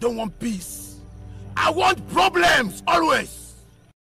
don't want peace. I want problems always.